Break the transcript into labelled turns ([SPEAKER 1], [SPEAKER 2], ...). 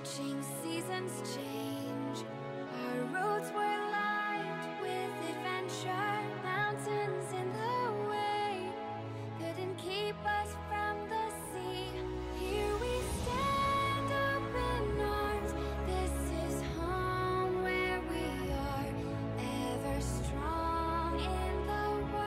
[SPEAKER 1] watching seasons change.